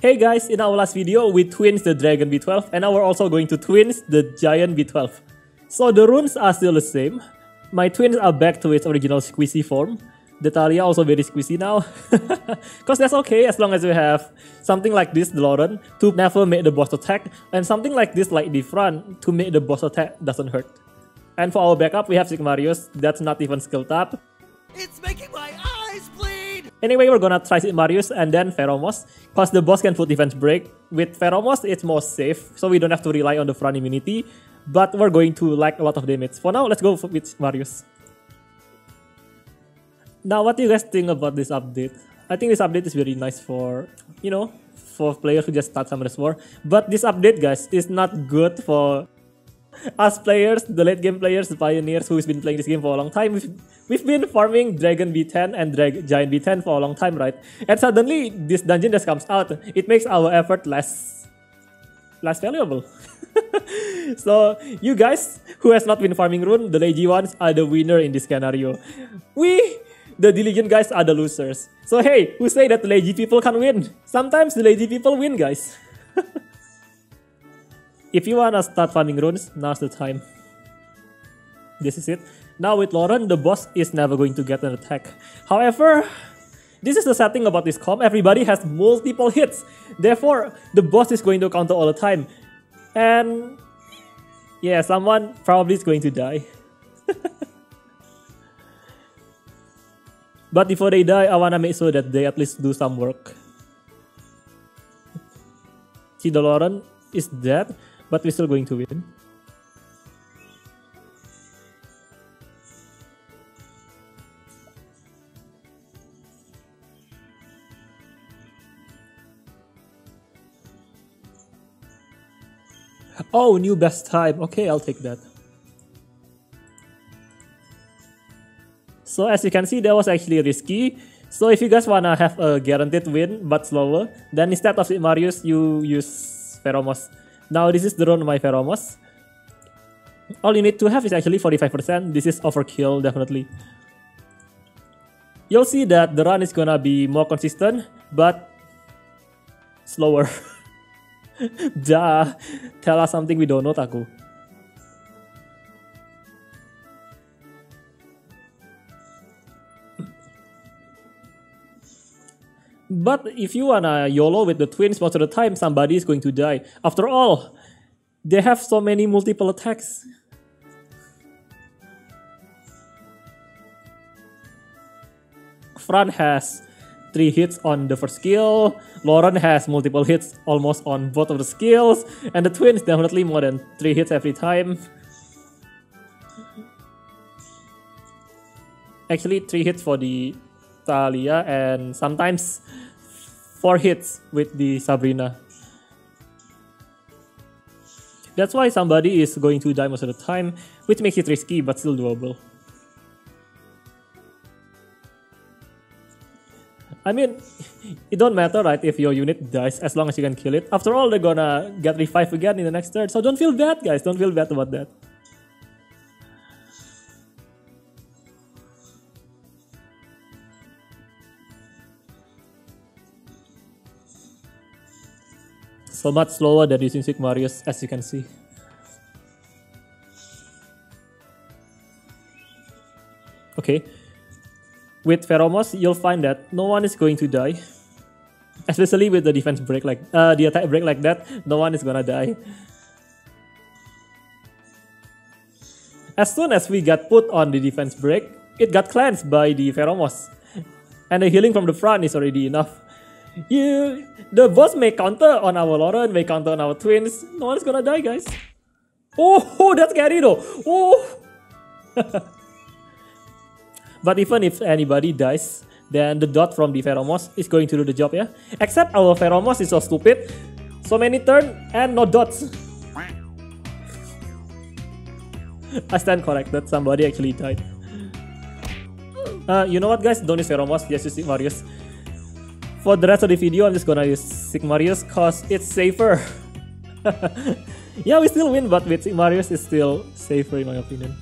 Hey guys, in our last video, we twins the Dragon B12 and now we're also going to twins the Giant B12. So the runes are still the same. My twins are back to its original squeezy form. The Thalia also very squeezy now. Cause that's okay as long as we have something like this, the Lauren, to never make the boss attack, and something like this like the Fran to make the boss attack doesn't hurt. And for our backup, we have Sigmarius, that's not even skill tap. It's making! Anyway, we're gonna try Marius and then Pheromos, cause the boss can put defense break. With Pheromos, it's more safe, so we don't have to rely on the Fran immunity, but we're going to lack a lot of damage. For now, let's go with Marius. Now, what do you guys think about this update? I think this update is very nice for, you know, for players who just start Summoners War. But this update, guys, is not good for us players, the late game players, the pioneers who's been playing this game for a long time. We've, we've been farming Dragon V10 and Drag Giant V10 for a long time, right? And suddenly, this dungeon just comes out. It makes our effort less, less valuable. so you guys who has not been farming rune, the lazy ones are the winner in this scenario. We the diligent guys are the losers. So hey, who say that lazy people can win? Sometimes the lazy people win, guys. if you wanna start farming runes, now's the time. This is it. Now with Lauren, the boss is never going to get an attack. However, this is the sad thing about this comp, everybody has multiple hits. Therefore, the boss is going to counter all the time. And yeah, someone probably is going to die. But before they die, I wanna make sure that they at least do some work. See, Doloran is dead, but we're still going to win. Oh, new best time. Okay, I'll take that. So as you can see, that was actually risky. So if you guys wanna have a guaranteed win but slower, then instead of Marius, you use Pheromos. Now this is the run of my Pheromos. All you need to have is actually 45%. This is overkill, definitely. You'll see that the run is gonna be more consistent, but slower. Duh, tell us something we don't know, Taku. But if you wanna YOLO with the twins most of the time, somebody is going to die. After all, they have so many multiple attacks. Fran has 3 hits on the first skill, Lauren has multiple hits almost on both of the skills, and the twins definitely more than 3 hits every time. Actually 3 hits for the Thalia and sometimes 4 hits with the Sabrina. That's why somebody is going to die most of the time, which makes it risky but still doable. I mean, it don't matter, right, if your unit dies as long as you can kill it. After all, they're gonna get revived again in the next turn, so don't feel bad, guys. Don't feel bad about that. So much slower than using Sigmarius, as you can see. Okay, with Pheromos, you'll find that no one is going to die. Especially with the defense break like uh, the attack break like that, no one is gonna die. As soon as we got put on the defense break, it got cleansed by the Pheromos. And the healing from the Fran is already enough. You, the boss may counter on our Lauren, may counter on our twins. No one's gonna die, guys. Oh, oh that's scary though. Oh. But even if anybody dies, then the dot from the Pheromos is going to do the job, yeah? Except our Pheromos is so stupid. So many turn and no dots. I stand corrected, somebody actually died. Uh, you know what guys, don't use Pheromos, just use Sigmarius. For the rest of the video, I'm just gonna use Sigmarius cause it's safer. yeah, we still win, but with Sigmarius it's still safer in my opinion.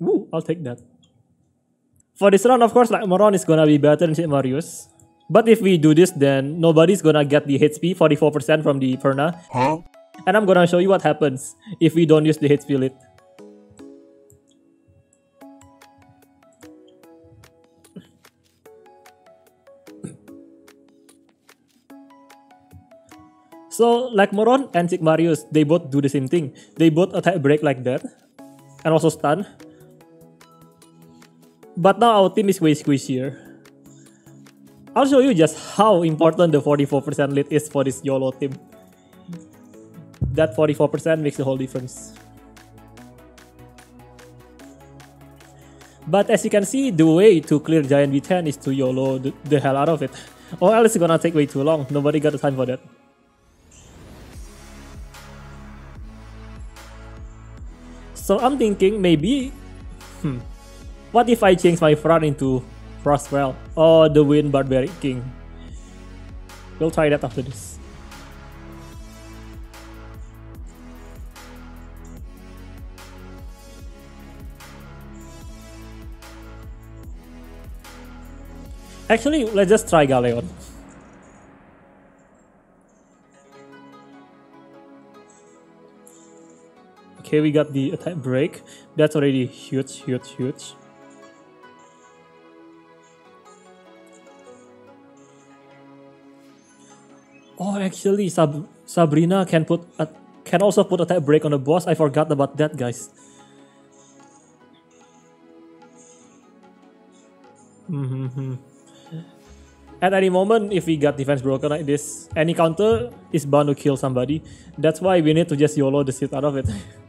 Woo, I'll take that. For this round, of course, like Moron is gonna be better than Marius. But if we do this, then nobody's gonna get the HP 44% from the Perna. Huh? And I'm gonna show you what happens if we don't use the HP lit. So like Moron and Sigmarius, they both do the same thing. They both attack break like that. And also stun. But now our team is way squishier. I'll show you just how important the 44% lead is for this YOLO team. That 44% makes a whole difference. But as you can see, the way to clear Giant B10 is to YOLO the, the hell out of it. Or else it's gonna take way too long. Nobody got the time for that. So I'm thinking maybe, hmm, what if I change my Fran into Frostwell or the Wind Barbaric King? We'll try that after this. Actually, let's just try Galleon. Okay, we got the attack break. That's already huge, huge, huge. Oh, actually, Sab Sabrina can put a, can also put attack break on the boss. I forgot about that, guys. Mm -hmm. At any moment, if we got defense broken like this, any counter is bound to kill somebody. That's why we need to just YOLO the shit out of it.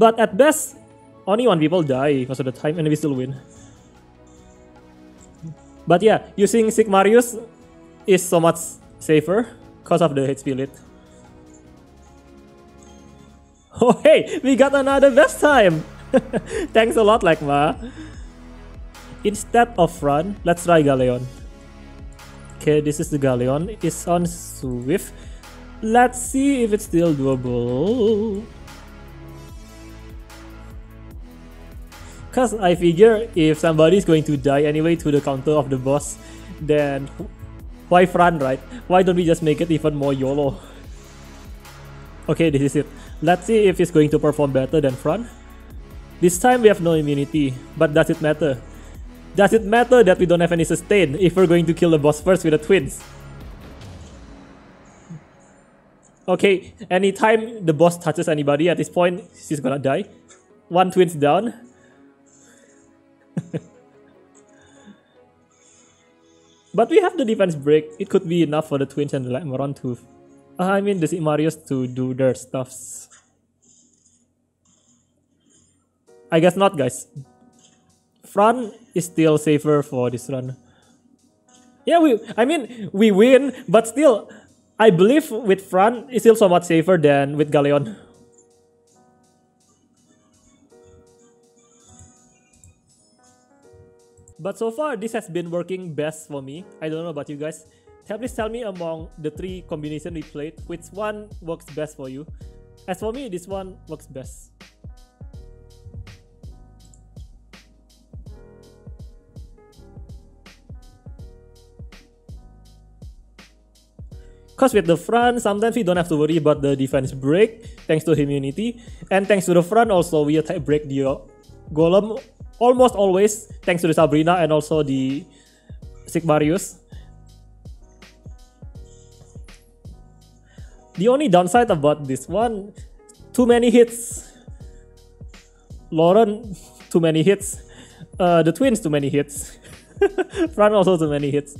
But at best, only one people die most of the time and we still win. But yeah, using Sigmarius is so much safer because of the HP lit. Oh hey, we got another best time! Thanks a lot, Lekma. Instead of run, let's try Galleon. Okay, this is the Galleon. It's on Swift. Let's see if it's still doable. Cause I figure if somebody is going to die anyway to the counter of the boss, then why Fran, right? Why don't we just make it even more YOLO? Okay, this is it. Let's see if it's going to perform better than Fran. This time we have no immunity, but does it matter? Does it matter that we don't have any sustain if we're going to kill the boss first with the twins? Okay, anytime the boss touches anybody at this point, she's gonna die. One twins down, but we have the defense break. It could be enough for the Twins and the Lightmoron to... Uh, I mean the Marios to do their stuffs. I guess not, guys. Fran is still safer for this run. Yeah, we. I mean, we win, but still, I believe with Fran is still so much safer than with Galleon. But so far, this has been working best for me. I don't know about you guys. Please tell me among the three combinations we played, which one works best for you. As for me, this one works best. Because with the Fran, sometimes we don't have to worry about the defense break, thanks to immunity. And thanks to the Fran also, we attack break the uh, golem almost always thanks to the Sabrina and also the Sigmarius. The only downside about this one, too many hits. Lauren, too many hits. Uh, the twins, too many hits. Fran also too many hits.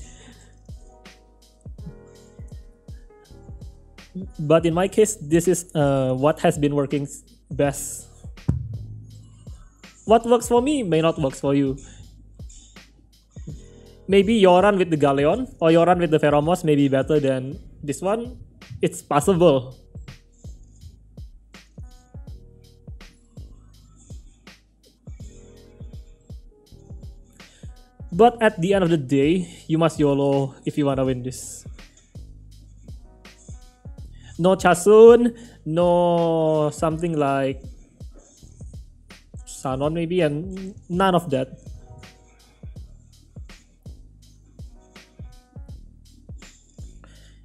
But in my case, this is uh, what has been working best what works for me may not work for you. Maybe your run with the Galleon or your run with the Pheromos may be better than this one. It's possible. But at the end of the day, you must YOLO if you wanna win this. No Chasun, no something like Sanon maybe, and none of that.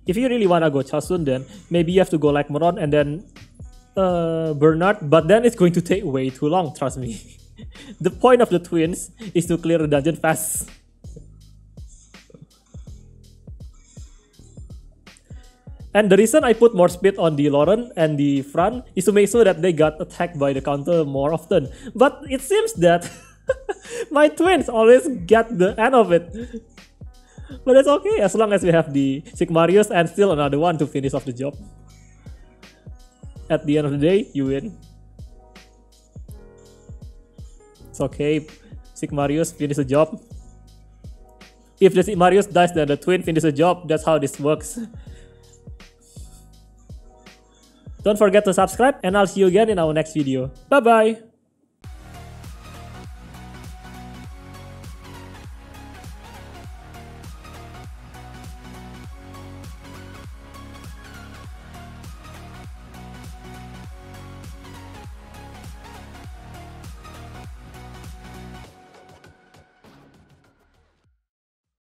If you really wanna go Chasun, then maybe you have to go like Moron and then uh, Bernard, but then it's going to take way too long, trust me. the point of the twins is to clear the dungeon fast. And the reason I put more speed on the Lauren and the Fran is to make sure that they got attacked by the counter more often. But it seems that my twins always get the end of it. But it's okay as long as we have the Sigmarius and still another one to finish off the job. At the end of the day, you win. It's okay. Sigmarius finish the job. If the Sigmarius dies, then the twin finish the job. That's how this works. Don't forget to subscribe and I'll see you again in our next video. Bye bye!